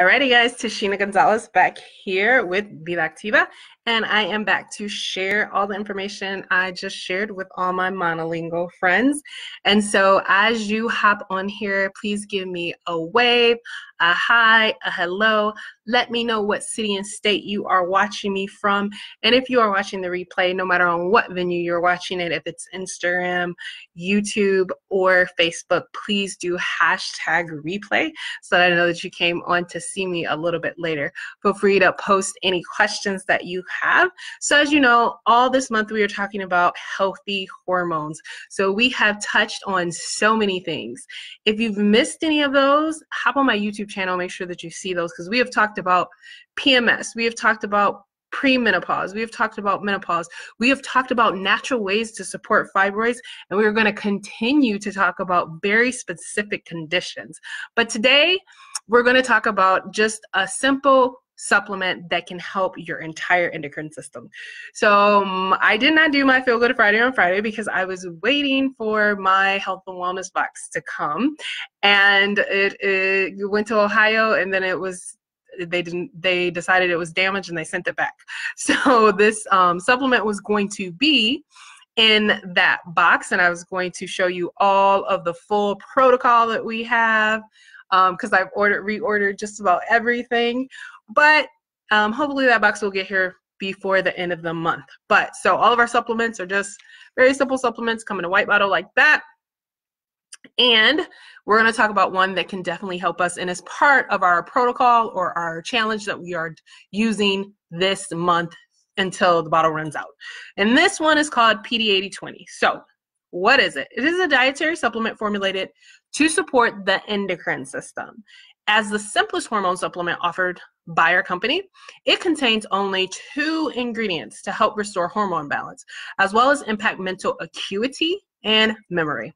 Alrighty, guys, Tashena Gonzalez back here with Vida Activa, and I am back to share all the information I just shared with all my monolingual friends. And so, as you hop on here, please give me a wave, a hi, a hello. Let me know what city and state you are watching me from. And if you are watching the replay, no matter on what venue you're watching it, if it's Instagram, YouTube, or Facebook, please do hashtag replay so that I know that you came on to see me a little bit later. Feel free to post any questions that you have. So, as you know, all this month we are talking about healthy hormones. So, we have touched on so many things. If you've missed any of those, hop on my YouTube channel, make sure that you see those because we have talked about PMS, we have talked about premenopause. We have talked about menopause. We have talked about natural ways to support fibroids, and we are going to continue to talk about very specific conditions. But today, we're going to talk about just a simple supplement that can help your entire endocrine system. So um, I did not do my Feel Good Friday on Friday because I was waiting for my health and wellness box to come, and it, it went to Ohio, and then it was they didn't they decided it was damaged and they sent it back. So this um, supplement was going to be in that box and I was going to show you all of the full protocol that we have because um, I've ordered reordered just about everything. But um, hopefully that box will get here before the end of the month. But so all of our supplements are just very simple supplements come in a white bottle like that. And we're going to talk about one that can definitely help us and is part of our protocol or our challenge that we are using this month until the bottle runs out. And this one is called PD8020. So, what is it? It is a dietary supplement formulated to support the endocrine system. As the simplest hormone supplement offered our company, it contains only two ingredients to help restore hormone balance, as well as impact mental acuity and memory.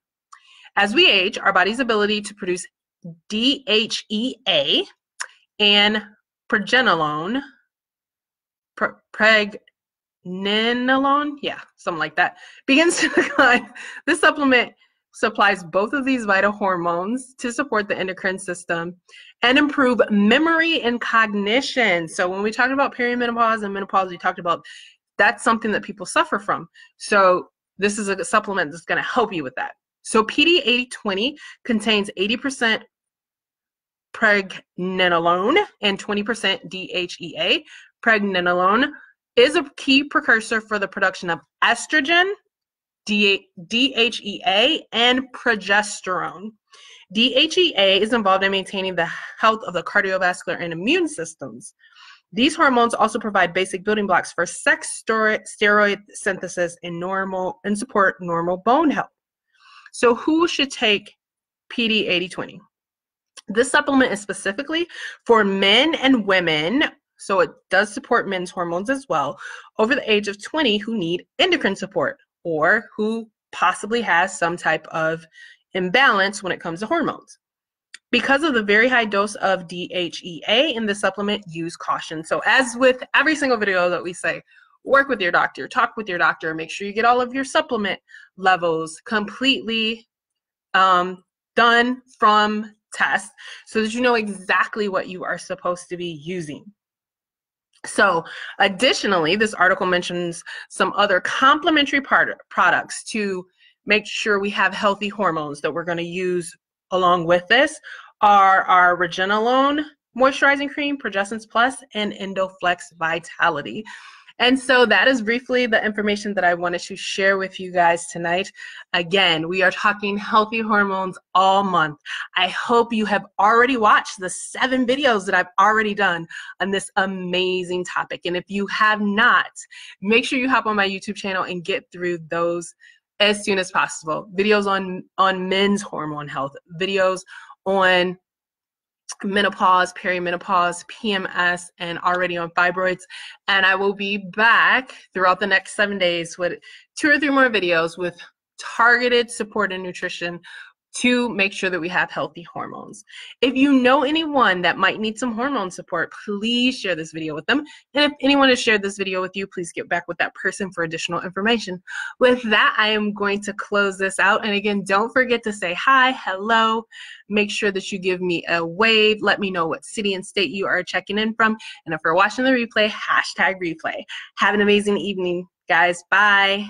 As we age, our body's ability to produce DHEA and pregnenolone, pre- pregnenolone, yeah, something like that, begins to decline. This supplement supplies both of these vital hormones to support the endocrine system and improve memory and cognition. So when we talked about perimenopause and menopause, we talked about that's something that people suffer from. So this is a supplement that's going to help you with that. So PD8020 contains 80% pregnenolone and 20% DHEA. Pregnenolone is a key precursor for the production of estrogen, DHEA, and progesterone. DHEA is involved in maintaining the health of the cardiovascular and immune systems. These hormones also provide basic building blocks for sex steroid synthesis and normal and support normal bone health. So, who should take PD 8020? This supplement is specifically for men and women, so it does support men's hormones as well, over the age of 20 who need endocrine support or who possibly has some type of imbalance when it comes to hormones. Because of the very high dose of DHEA in the supplement, use caution. So, as with every single video that we say, work with your doctor, talk with your doctor, make sure you get all of your supplement levels completely um, done from test so that you know exactly what you are supposed to be using. So, additionally, this article mentions some other complementary part- products to make sure we have healthy hormones that we're going to use along with this are our Regenolone moisturizing cream, Progessence Plus, and Endoflex Vitality. And so that is briefly the information that I wanted to share with you guys tonight. Again, we are talking healthy hormones all month. I hope you have already watched the seven videos that I've already done on this amazing topic. And if you have not, make sure you hop on my YouTube channel and get through those as soon as possible. Videos on on men's hormone health, videos on menopause, perimenopause, PMS, and already on fibroids. And I will be back throughout the next seven days with two or three more videos with targeted support and nutrition to make sure that we have healthy hormones. If you know anyone that might need some hormone support, please share this video with them. And if anyone has shared this video with you, please get back with that person for additional information. With that, I am going to close this out. And again, don't forget to say hi, hello. Make sure that you give me a wave. Let me know what city and state you are checking in from. And if you're watching the replay, hashtag replay. Have an amazing evening, guys. Bye.